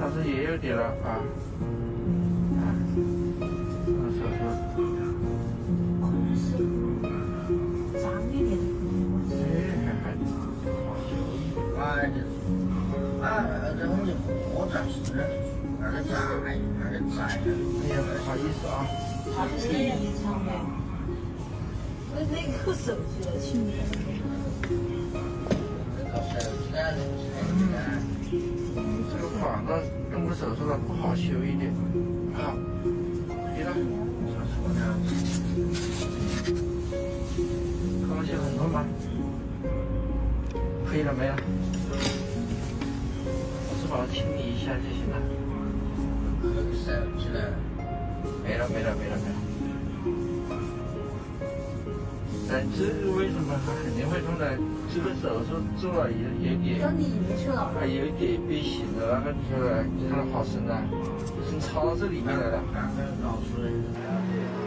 但是也有点了啊。啊，那手术。脏一点的可能问题。哎，还好修。哎，啊，这我们就喝在是，那个在，那个在。哎呀，不好意思啊。他第一场的，那那个手机了，亲的。这个反正动过手术了，不好修一点。好，可以了。东西很多吗？可以了没有？我是把它清理一下就行了。手机了。没了没了没了没了。但这个为什么他肯定会痛呢？这个手术做了有有点，到里面去了。还有点变形的，那个出来，你看好深的，已经插到这里面来了。老师。